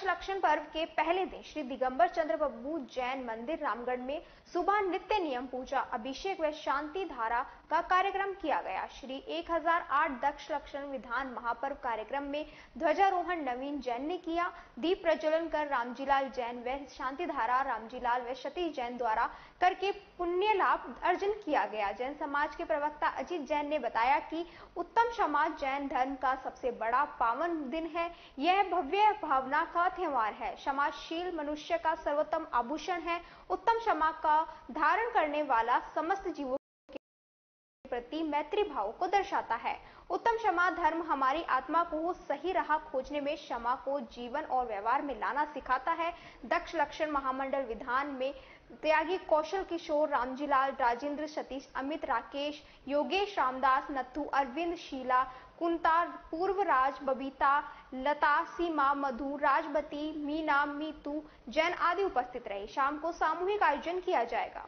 दक्ष लक्षण पर्व के पहले दिन श्री दिगंबर चंद्र बब्बू जैन मंदिर रामगढ़ में सुबह नित्य नियम पूजा, अभिषेक व शांति धारा का कार्यक्रम किया गया। श्री 1008 दक्ष लक्षण विधान महापर्व कार्यक्रम में ध्वजारोहण नवीन जैन ने किया। दीप प्रज्वलन कर रामजीलाल जैन व शांति धारा, रामजीलाल व सतीश जैन द्वारा करके पुण्य लाभ अर्जन किया गया। जैन समाज के प्रवक्ता अजीत जैन ने बताया कि उत्तम समाज जैन धर्म का सबसे बड़ा पावन दिन है। यह भव्य भावना का त्यौहार है। क्षमाशील मनुष्य का सर्वोत्तम आभूषण है। उत्तम क्षमा का धारण करने वाला समस्त जीवों प्रति मैत्री भाव को दर्शाता है। उत्तम क्षमा धर्म हमारी आत्मा को सही राह खोजने में क्षमा को जीवन और व्यवहार में लाना सिखाता है। दक्ष लक्षण महामंडल विधान में त्यागी कौशल किशोर, रामजीलाल, राजेंद्र सतीश, अमित राकेश, योगेश रामदास, नथु, अरविंद शीला कुंता पूर्वराज, बबीता, लता, सीमा, मधु, राजबती, मीना, मीतू जैन आदि उपस्थित रहे। शाम को सामूहिक आयोजन किया जाएगा।